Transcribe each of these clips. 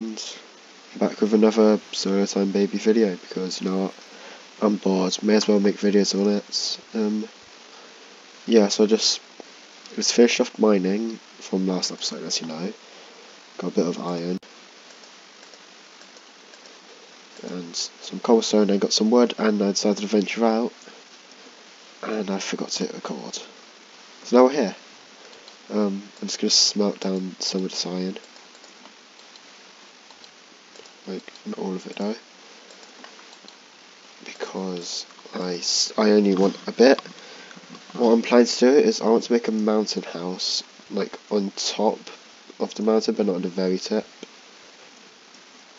back with another solo time baby video because you know what I'm bored. May as well make videos on it. Um yeah so I just was finished off mining from last episode as you know. Got a bit of iron. And some cobblestone and got some wood and I decided to venture out. And I forgot to hit record. So now we're here. Um, I'm just to smelt down some of this iron like not all of it though because I, I only want a bit. What I'm planning to do is I want to make a mountain house like on top of the mountain but not at the very tip.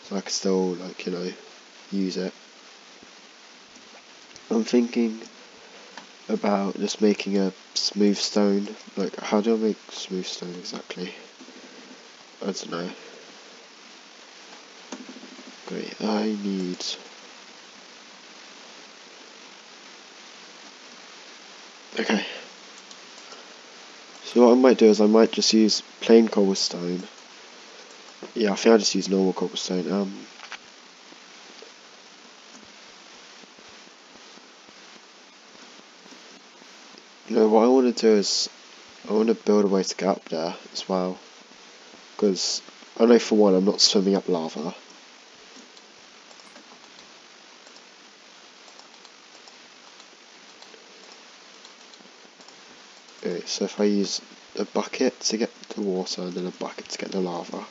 So I can still like you know use it. I'm thinking about just making a smooth stone. Like how do I make smooth stone exactly? I don't know I need Okay. So what I might do is I might just use plain cobblestone. Yeah, I think I'll just use normal cobblestone. Um You know, what I want to do is I want to build a way to get up there as well. Because I know for one I'm not swimming up lava. So if I use a bucket to get the water then a bucket to get the lava.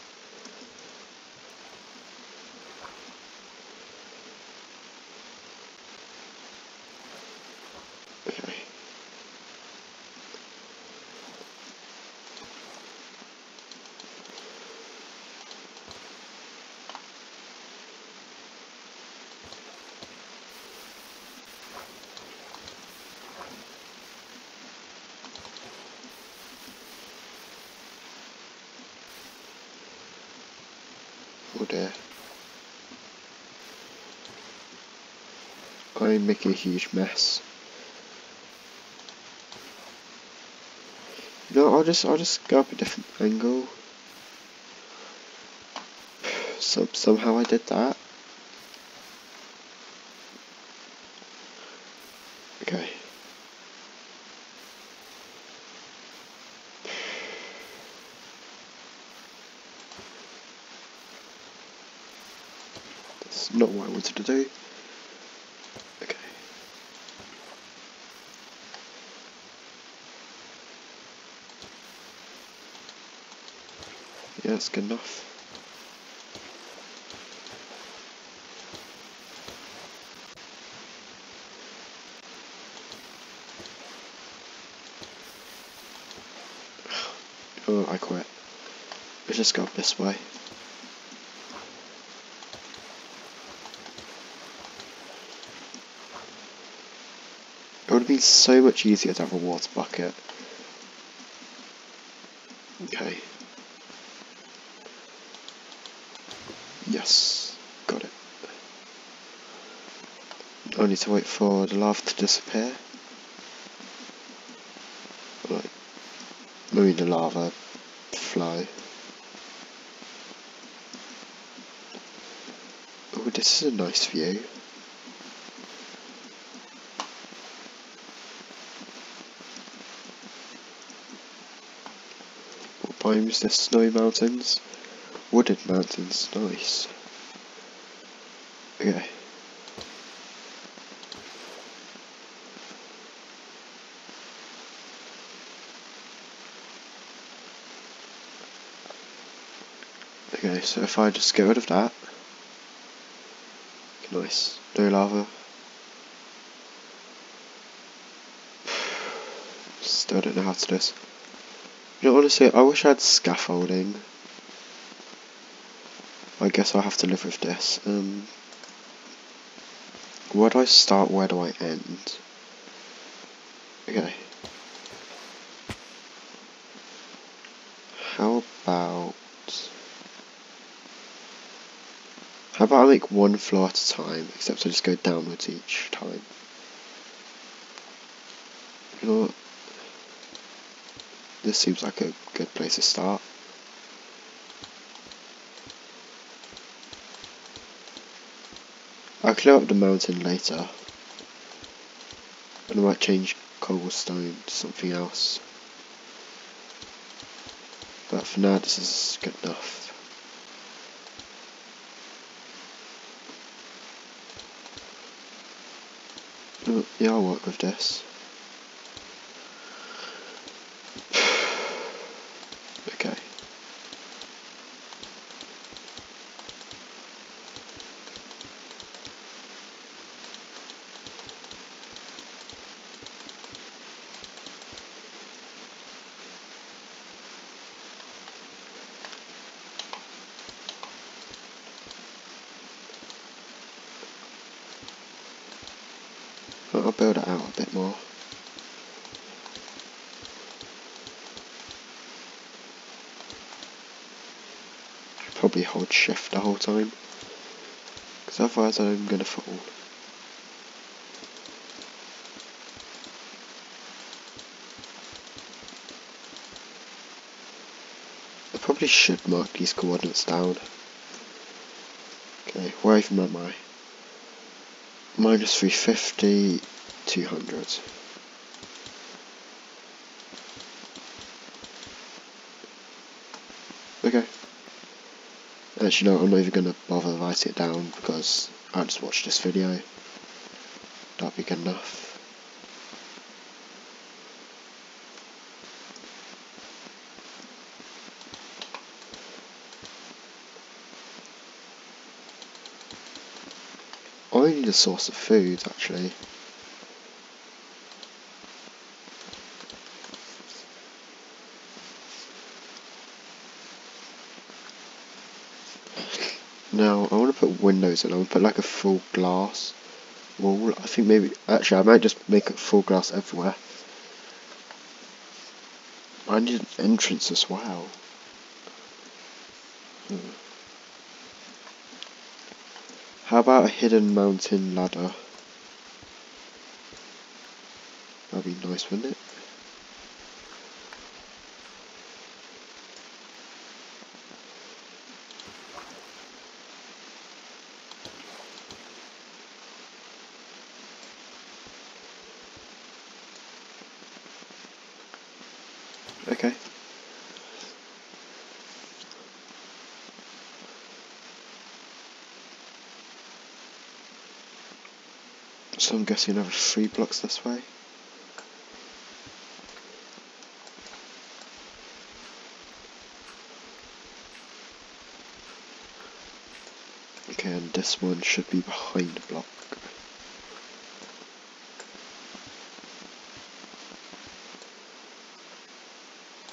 Dear. I'm making a huge mess. No, I'll just I'll just go up a different angle. Some somehow I did that. Okay. That's not what I wanted to do. Okay. Yeah, that's good enough. Oh, I quit. Let's just go up this way. It would have been so much easier to have a water bucket. Okay. Yes, got it. I need to wait for the lava to disappear. Right. Mean the lava flow. Oh, this is a nice view. Biome? Snowy mountains? Wooded mountains, nice. Okay. Okay, so if I just get rid of that, nice, no lava. Still don't know how to do this. You know, honestly, I wish I had scaffolding. I guess I'll have to live with this. Um, where do I start, where do I end? Okay. How about... How about I make one floor at a time, except I just go downwards each time. You know? this seems like a good place to start. I'll clear up the mountain later. And I might change cobblestone to something else. But for now this is good enough. Yeah, I'll work with this. I'll build it out a bit more. Probably hold shift the whole time, because otherwise I'm going to fall. I probably should mark these coordinates down. Okay, where even am I? Minus 350, 200. Okay. Actually, no, I'm not even going to bother writing it down because I'll just watched this video. That'll be good enough. I need a source of food actually. Now I want to put windows in. I want to put like a full glass wall. I think maybe actually I might just make it full glass everywhere. I need an entrance as well. Hmm. How about a hidden mountain ladder? That'd be nice, wouldn't it? Okay. So I'm guessing another three blocks this way. Okay, and this one should be behind the block.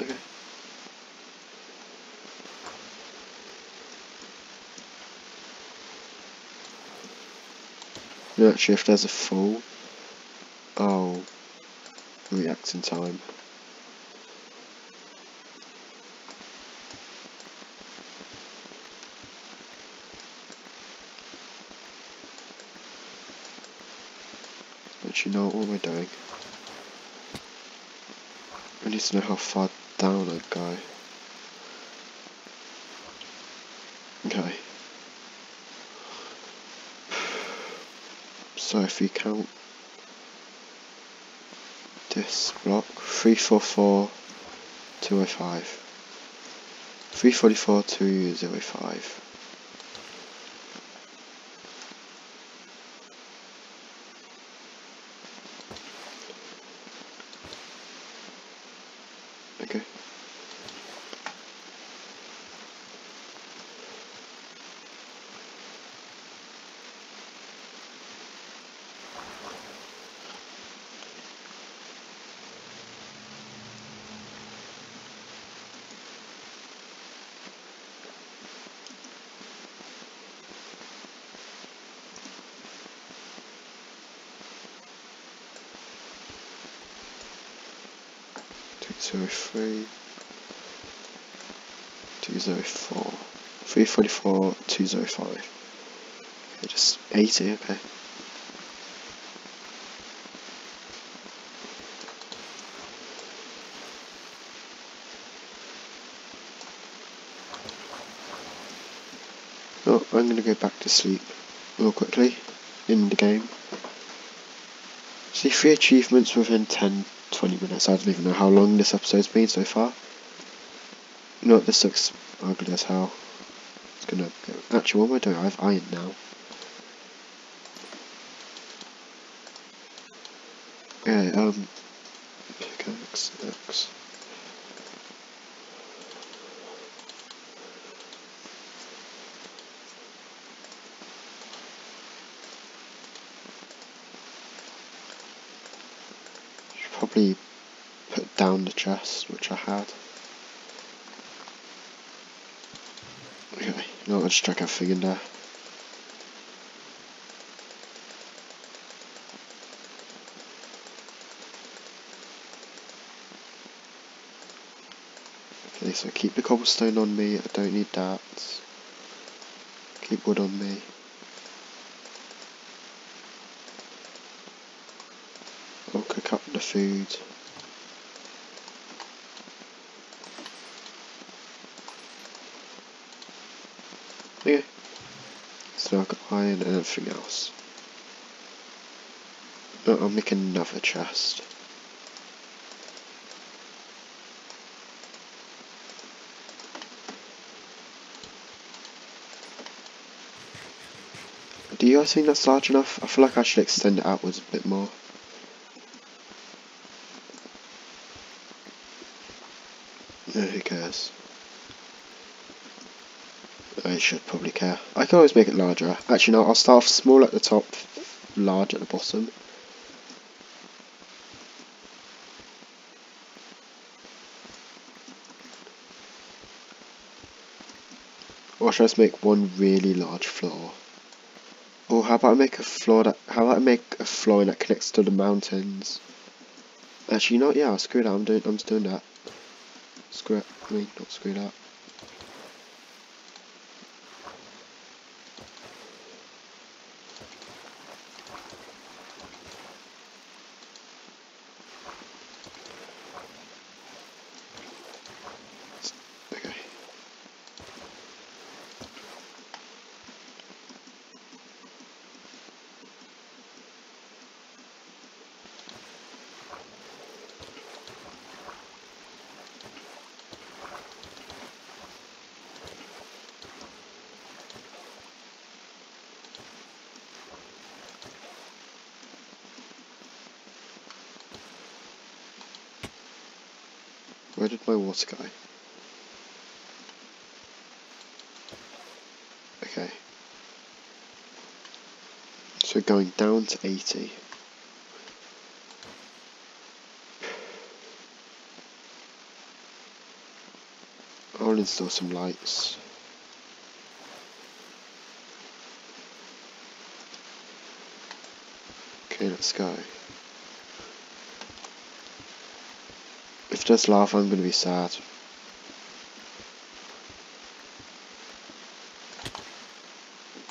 Okay. If there's a fall, I'll oh, react in time. Actually, no, what am I doing? I need to know how far down I go. Okay. So if you count this block, 344, 205. 344, 205. 203 204 344 205 okay, just 80 okay. Oh, I'm going to go back to sleep real quickly in the game. See three achievements within 10 20 minutes. I don't even know how long this episode's been so far. You know what, this looks ugly as hell. It's gonna go. Actually, what am I doing? I have iron now. Okay, um, pickaxe, X. Put down the chest, which I had. Okay, now let's check everything in there. Okay, so keep the cobblestone on me, I don't need that. Keep wood on me. I'll cook up the food. Okay. So I've got iron and everything else. I'll make another chest. Do you guys think that's large enough? I feel like I should extend it outwards a bit more. Who cares? I should probably care. I can always make it larger. Actually, no, I'll start off small at the top, large at the bottom. Or should I just make one really large floor? Or how about I make a floor that, how about I make a floor that connects to the mountains? Actually, you know what, yeah, screw that, I'm doing, I'm just doing that. Screw it, I mean, not screw that. Okay. Where did my water go? Okay. So going down to 80. I'll install some lights. Okay, let's go. There's lava, I'm going to be sad.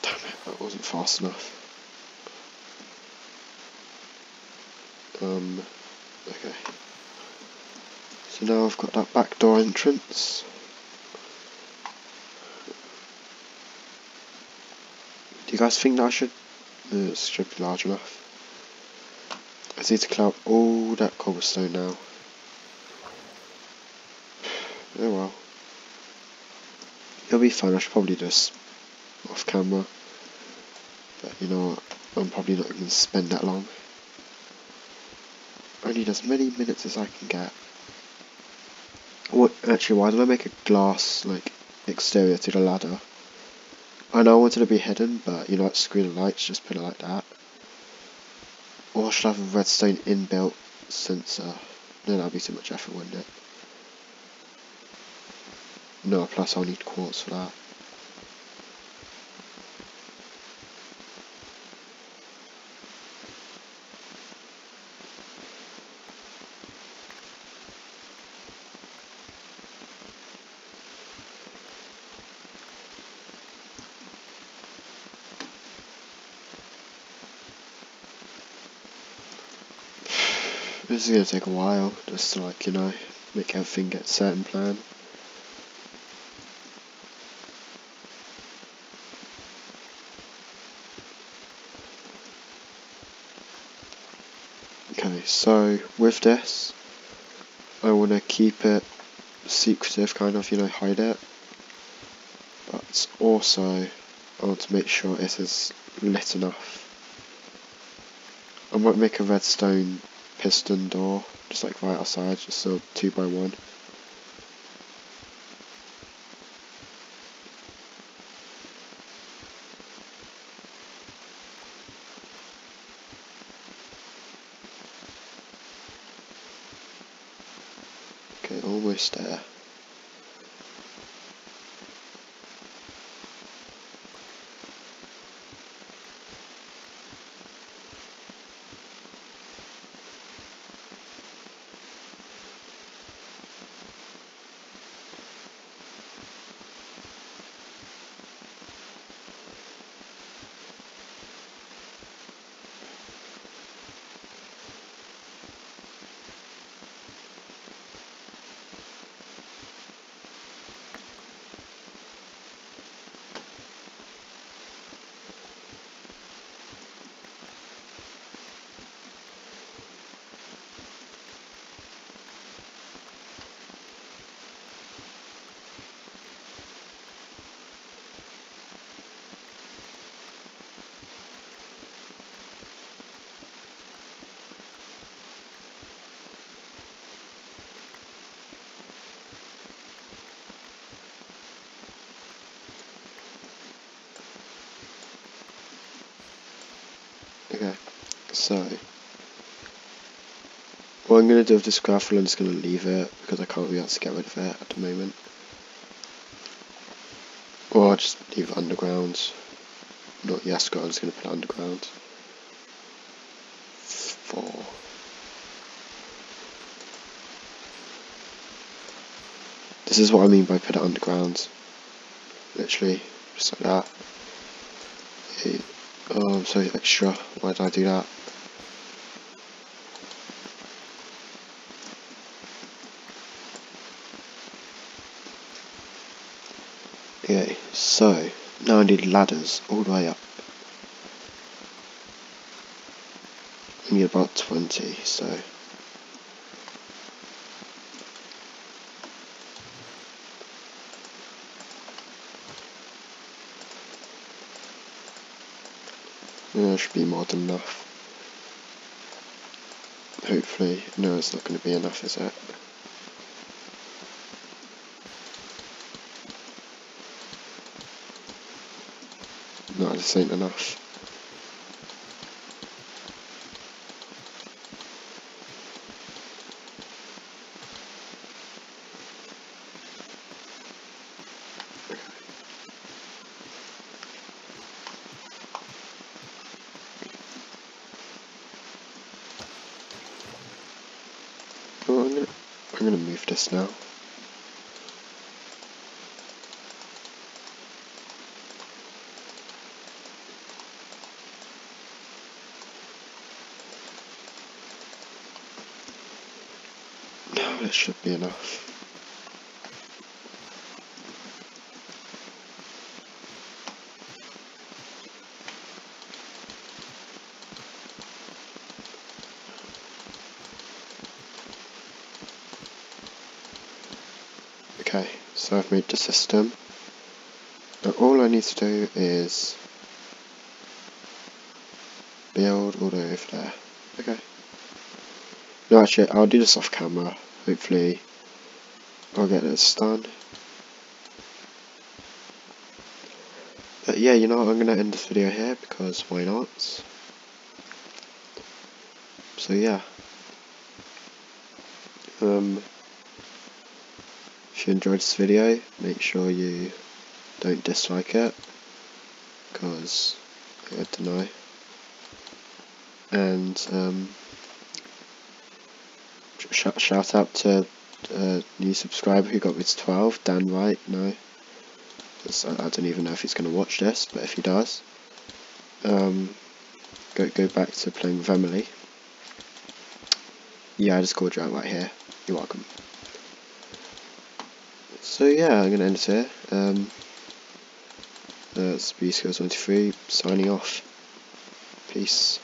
Damn it, that wasn't fast enough. Um, okay. So now I've got that back door entrance. Do you guys think that I should... Uh, this should be large enough. I need to out all that cobblestone now. Oh well. It'll be fine, I should probably just off camera. But you know I'm probably not going to spend that long. I need as many minutes as I can get. What, actually, why did I make a glass, like, exterior to the ladder? I know I wanted to be hidden, but you know, like, screen of lights, just put it like that. Or should I have a redstone inbuilt sensor? No, that'd be too much effort, wouldn't it? No, plus I'll need quartz for that. This is gonna take a while, just to like, you know, make everything get set and plan. Okay, so with this, I want to keep it secretive, kind of, you know, hide it. But also, I want to make sure it is lit enough. I might make a redstone piston door, just like right outside, just so two by one. Okay, almost there. Okay, so what I'm going to do with this gravel, I'm just going to leave it because I can't be able to get rid of it at the moment. Or I'll just leave it underground. Not yes, I'm just going to put it underground. Four. This is what I mean by put it underground. Literally, just like that. Oh, I'm so extra. Why did I do that? Okay, so now I need ladders all the way up. Need about 20, so. Yeah, should be more than enough. Hopefully, no, it's not going to be enough, is it? Ain't enough. I'm gonna move this now. That should be enough. Okay, so I've made the system. Now all I need to do is build all the way over there. Okay. No, actually, I'll do this off camera. Hopefully, I'll get this done. But yeah, you know what, I'm going to end this video here because why not? So yeah. Um, if you enjoyed this video, make sure you don't dislike it, because I don't know. And um, sh shout out to a new subscriber who got to 12, Dan Wright, no. I, don't even know if he's going to watch this, but if he does, um, go, go back to playing with Emily. Yeah, I just called you out right here. You're welcome. So yeah, I'm gonna end it here. Um, uh, Speed Skills 23 signing off. Peace.